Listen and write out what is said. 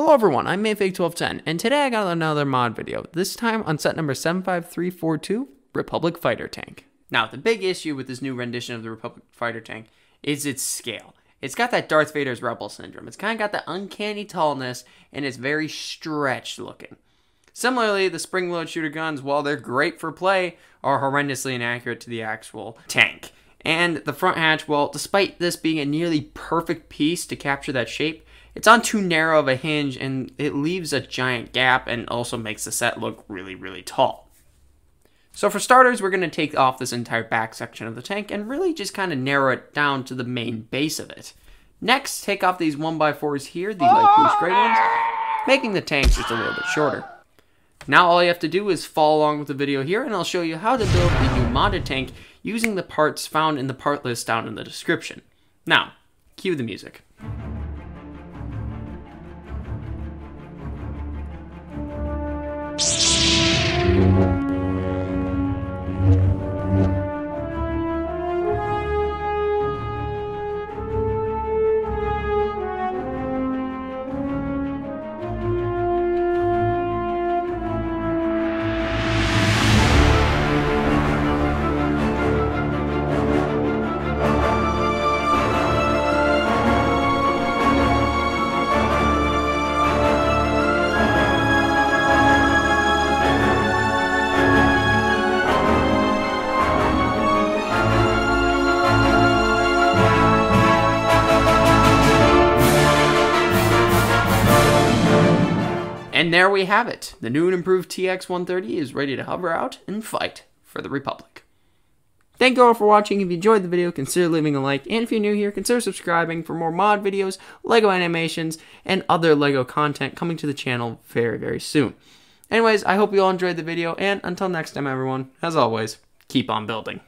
Hello everyone, I'm MiniFig1210, and today I got another mod video, this time on set number 75342, Republic Fighter Tank. Now, the big issue with this new rendition of the Republic Fighter Tank is its scale. It's got that Darth Vader's Rebel Syndrome. It's kind of got that uncanny tallness, and it's very stretched looking. Similarly, the spring-load shooter guns, while they're great for play, are horrendously inaccurate to the actual tank. And the front hatch, well, despite this being a nearly perfect piece to capture that shape, it's on too narrow of a hinge and it leaves a giant gap and also makes the set look really, really tall. So for starters, we're going to take off this entire back section of the tank and really just kind of narrow it down to the main base of it. Next, take off these 1x4s here, the like loose gray ones, making the tank just a little bit shorter. Now all you have to do is follow along with the video here and I'll show you how to build the new modded tank using the parts found in the part list down in the description. Now, cue the music. And there we have it. The new and improved TX-130 is ready to hover out and fight for the Republic. Thank you all for watching. If you enjoyed the video, consider leaving a like. And if you're new here, consider subscribing for more mod videos, LEGO animations, and other LEGO content coming to the channel very, very soon. Anyways, I hope you all enjoyed the video. And until next time, everyone, as always, keep on building.